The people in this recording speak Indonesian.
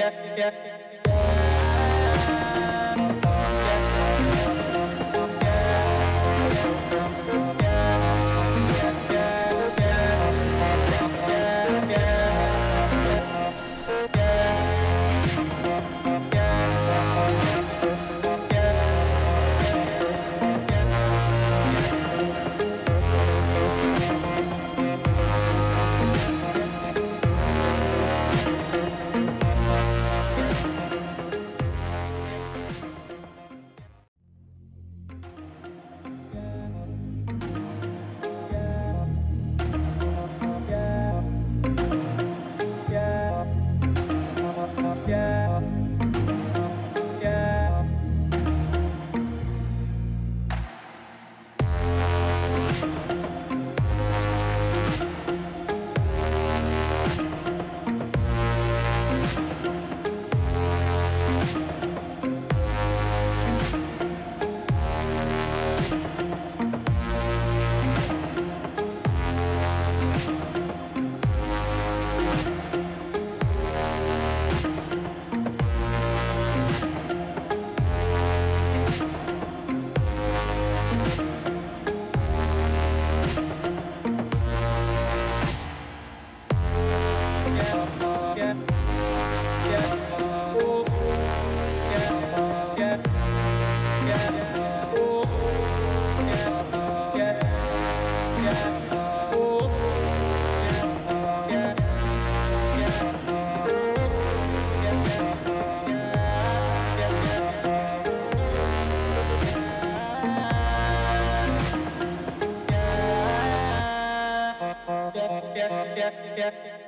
ya ya yeah, yeah.